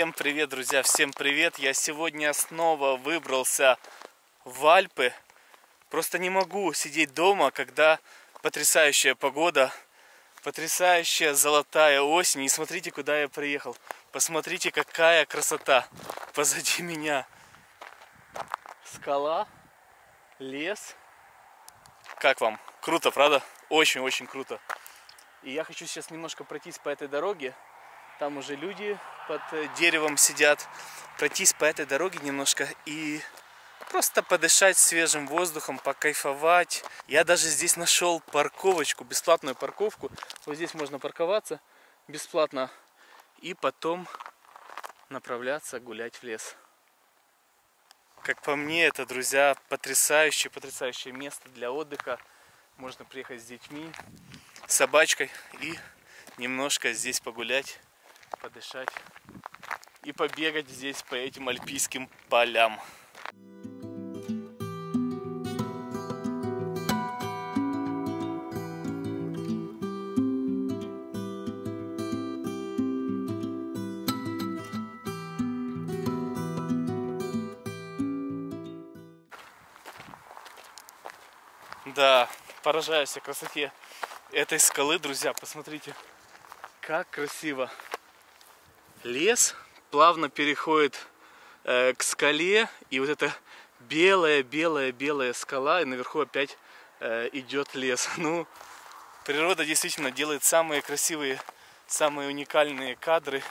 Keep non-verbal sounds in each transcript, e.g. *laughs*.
Всем привет, друзья, всем привет! Я сегодня снова выбрался в Альпы. Просто не могу сидеть дома, когда потрясающая погода, потрясающая золотая осень. И смотрите, куда я приехал. Посмотрите, какая красота позади *laughs* меня. Скала, лес. Как вам? Круто, правда? Очень-очень круто. И я хочу сейчас немножко пройтись по этой дороге. Там уже люди под деревом сидят. Пройтись по этой дороге немножко и просто подышать свежим воздухом, покайфовать. Я даже здесь нашел парковочку, бесплатную парковку. Вот здесь можно парковаться бесплатно и потом направляться гулять в лес. Как по мне, это, друзья, потрясающее, потрясающее место для отдыха. Можно приехать с детьми, с собачкой и немножко здесь погулять, подышать и побегать здесь по этим альпийским полям. Да, поражаюсь о красоте этой скалы, друзья. Посмотрите, как красиво. Лес плавно переходит э, к скале, и вот эта белая, белая, белая скала, и наверху опять э, идет лес. *laughs* Ну, природа действительно делает самые красивые, самые уникальные кадры,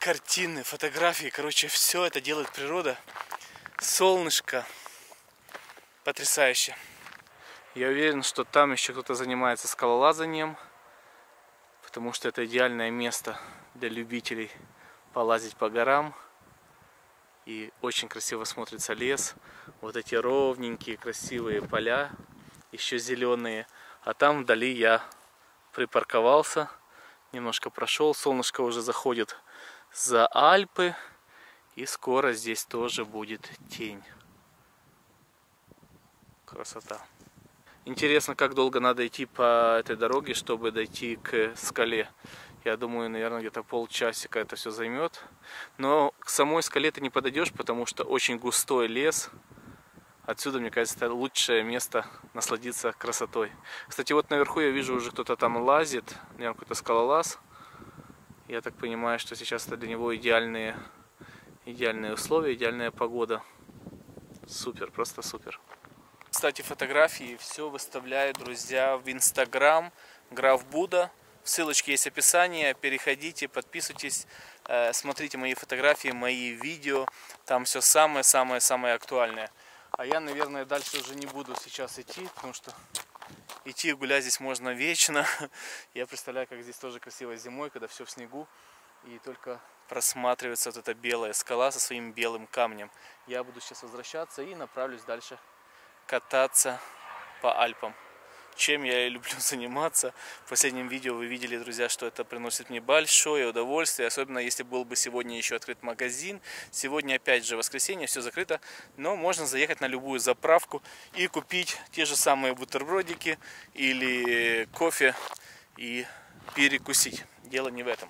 картины, фотографии. Короче, все это делает природа. Солнышко, потрясающе. Я уверен, что там еще кто-то занимается скалолазанием, потому что это идеальное место для любителей полазить по горам. И очень красиво смотрится лес. Вот эти ровненькие красивые поля, еще зеленые. А там вдали я припарковался, немножко прошел. Солнышко уже заходит за Альпы. И скоро здесь тоже будет тень. Красота. Интересно, как долго надо идти по этой дороге, чтобы дойти к скале. Я думаю, наверное, где-то полчасика это все займет. Но к самой скале ты не подойдешь, потому что очень густой лес. Отсюда, мне кажется, это лучшее место насладиться красотой. Кстати, вот наверху я вижу уже кто-то там лазит, наверное, какой-то скалолаз. Я так понимаю, что сейчас это для него идеальные, идеальные условия, идеальная погода. Супер, просто супер. Кстати, фотографии все выставляю, друзья, в Инстаграм Граф Буда. Ссылочки есть в описании. Переходите, подписывайтесь, э, смотрите мои фотографии, мои видео. Там все самое-самое-самое актуальное. А я, наверное, дальше уже не буду сейчас идти, потому что идти гулять здесь можно вечно. *laughs* Я представляю, как здесь тоже красиво зимой, когда все в снегу. И только просматривается вот эта белая скала со своим белым камнем. Я буду сейчас возвращаться и направлюсь дальше кататься по Альпам. Чем я и люблю *laughs* заниматься. В последнем видео вы видели, друзья, что это приносит мне большое удовольствие. Особенно если был бы сегодня еще открыт магазин. Сегодня опять же воскресенье, все закрыто. Но можно заехать на любую заправку и купить те же самые бутербродики или кофе и перекусить. Дело не в этом.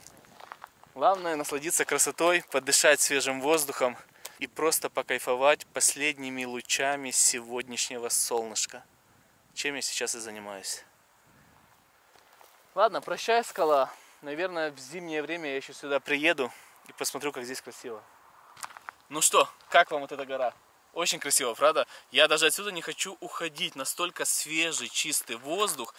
Главное насладиться красотой, подышать свежим воздухом и просто покайфовать последними лучами сегодняшнего солнышка. Чем я сейчас и занимаюсь. Ладно, прощай, скала. Наверное, в зимнее время я еще сюда приеду и посмотрю, как здесь красиво. Ну что, как вам вот эта гора? Очень красиво, правда? Я даже отсюда не хочу уходить. Настолько свежий, чистый воздух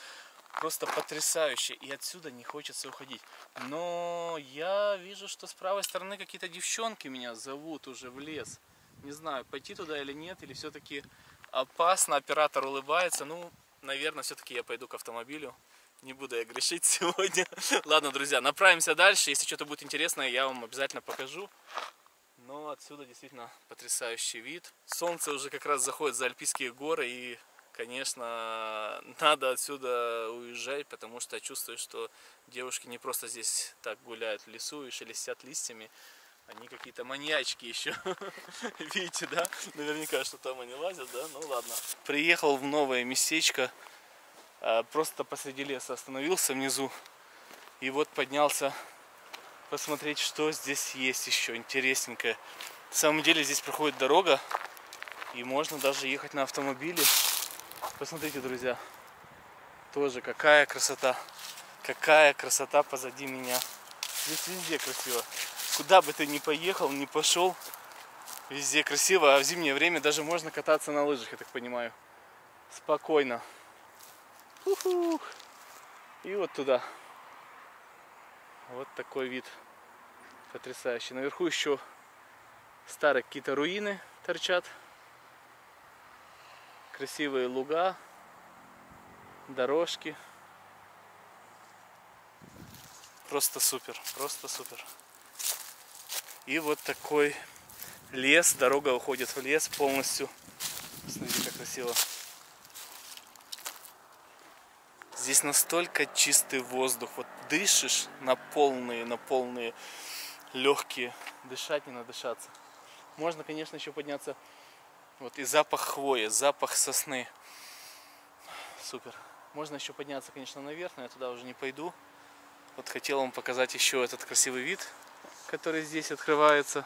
просто потрясающе. И отсюда не хочется уходить. Но я вижу, что с правой стороны какие-то девчонки меня зовут уже в лес. Не знаю, пойти туда или нет, или все-таки опасно. Оператор улыбается. Ну, наверное, все-таки я пойду к автомобилю. Не буду я грешить *laughs* сегодня. Ладно, друзья, направимся дальше. Если что-то будет интересное, я вам обязательно покажу. Но отсюда действительно потрясающий вид. Солнце уже как раз заходит за Альпийские горы и конечно, надо отсюда уезжать, потому что я чувствую, что девушки не просто здесь так гуляют в лесу и шелестят листьями, они какие-то маньячки еще. *laughs* Видите, да? Наверняка, что там они лазят, да? Ну ладно. Приехал в новое местечко, а, просто посреди леса остановился внизу. И вот поднялся посмотреть, что здесь есть еще интересненькое. На самом деле здесь проходит дорога, и можно даже ехать на автомобиле. Посмотрите, друзья, тоже какая красота, какая красота позади меня. Здесь везде красиво. Куда бы ты ни поехал, ни пошел, везде красиво. А в зимнее время даже можно кататься на лыжах, я так понимаю. Спокойно. И вот туда. Вот такой вид потрясающий. Наверху еще старые какие-то руины торчат. Красивые луга, дорожки. Просто супер, просто супер. И вот такой лес, дорога уходит в лес полностью. Смотрите, как красиво. Здесь настолько чистый воздух. Вот дышишь на полные, на полные легкие. Дышать не надышаться. Можно, конечно, еще подняться. Вот и запах хвои, запах сосны. Супер. Можно еще подняться, конечно, наверх, но я туда уже не пойду. Вот хотел вам показать еще этот красивый вид, который здесь открывается.